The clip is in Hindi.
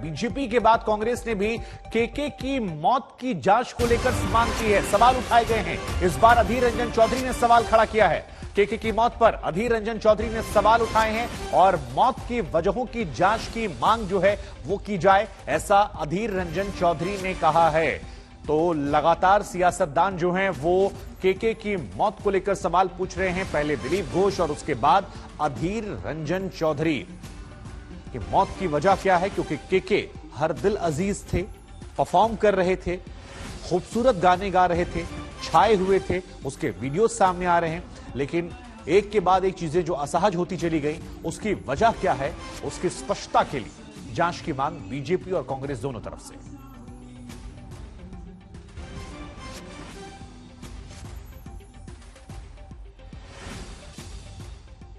बीजेपी के बाद कांग्रेस ने भी केके की मौत की जाँच को लेकर मांग की है। सवाल उठाए गए हैं। इस बार अधीर रंजन चौधरी ने सवाल खड़ा किया है। केके की मौत पर अधीर रंजन चौधरी ने सवाल उठाए हैं और मौत की वजहों की जाँच की मांग जो है वो की जाए, ऐसा अधीर रंजन चौधरी ने कहा है। तो लगातार सियासतदान जो हैं वो केके की मौत को लेकर सवाल पूछ रहे हैं। पहले दिलीप घोष और उसके बाद अधीर रंजन चौधरी। कि मौत की वजह क्या है, क्योंकि केके हर दिल अज़ीज़ थे परफॉर्म कर रहे थे, खूबसूरत गाने गा रहे थे, छाए हुए थे, उसके वीडियो सामने आ रहे हैं, लेकिन एक के बाद एक चीज़ें जो असहज होती चली गई, उसकी वजह क्या है, उसकी स्पष्टता के लिए जाँच की मांग बीजेपी और कांग्रेस दोनों तरफ़ से।